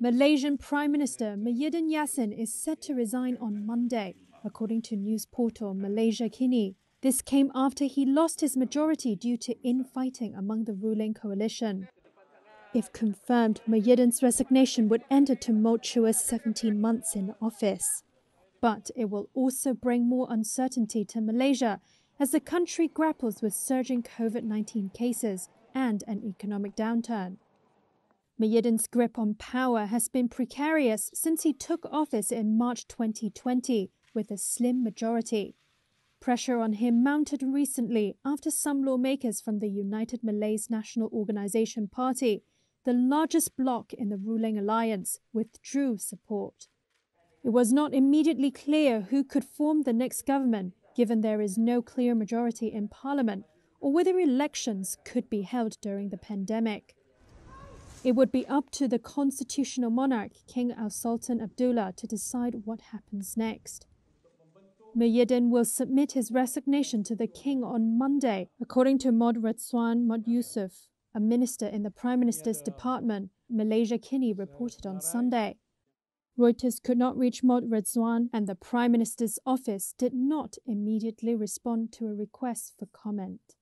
Malaysian Prime Minister Muhyiddin Yassin is set to resign on Monday, according to news portal Malaysiakini. This came after he lost his majority due to infighting among the ruling coalition. If confirmed, Muhyiddin's resignation would end a tumultuous 17 months in office. But it will also bring more uncertainty to Malaysia as the country grapples with surging COVID 19 cases and an economic downturn. Muhyiddin's grip on power has been precarious since he took office in March 2020 with a slim majority. Pressure on him mounted recently after some lawmakers from the United Malays National Organisation Party, the largest bloc in the ruling alliance, withdrew support. It was not immediately clear who could form the next government, given there is no clear majority in parliament, or whether elections could be held during the pandemic. It would be up to the constitutional monarch, King Al Sultan Abdullah, to decide what happens next. Muhyiddin will submit his resignation to the king on Monday, according to Mohd Redzuan Md Yusof, a minister in the Prime Minister's department, Malaysiakini reported on Sunday. Reuters could not reach Mod Rizwan, and the Prime Minister's office did not immediately respond to a request for comment.